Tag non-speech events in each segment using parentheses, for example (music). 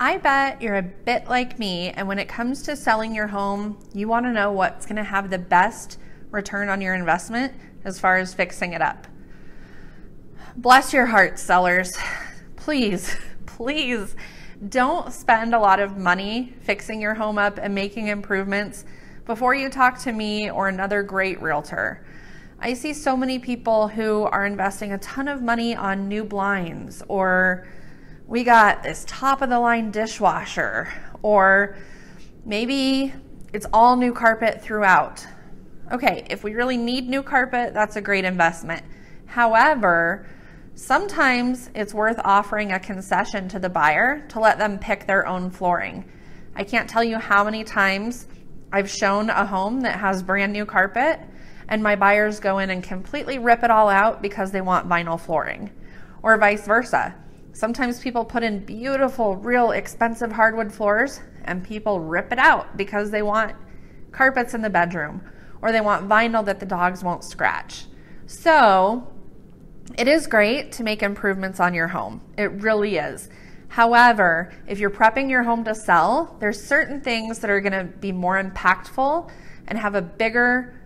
I bet you're a bit like me, and when it comes to selling your home, you want to know what's going to have the best return on your investment as far as fixing it up. Bless your hearts, sellers. Please, (laughs) please don't spend a lot of money fixing your home up and making improvements before you talk to me or another great realtor. I see so many people who are investing a ton of money on new blinds or we got this top of the line dishwasher, or maybe it's all new carpet throughout. Okay, if we really need new carpet, that's a great investment. However, sometimes it's worth offering a concession to the buyer to let them pick their own flooring. I can't tell you how many times I've shown a home that has brand new carpet and my buyers go in and completely rip it all out because they want vinyl flooring, or vice versa. Sometimes people put in beautiful, real expensive hardwood floors and people rip it out because they want carpets in the bedroom or they want vinyl that the dogs won't scratch. So, it is great to make improvements on your home. It really is. However, if you're prepping your home to sell, there's certain things that are going to be more impactful and have a bigger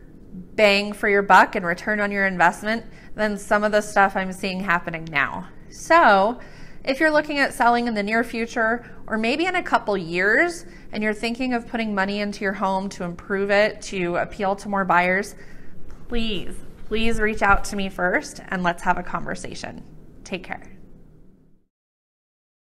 bang for your buck and return on your investment than some of the stuff I'm seeing happening now. So, if you're looking at selling in the near future or maybe in a couple years and you're thinking of putting money into your home to improve it, to appeal to more buyers, please, please reach out to me first and let's have a conversation. Take care.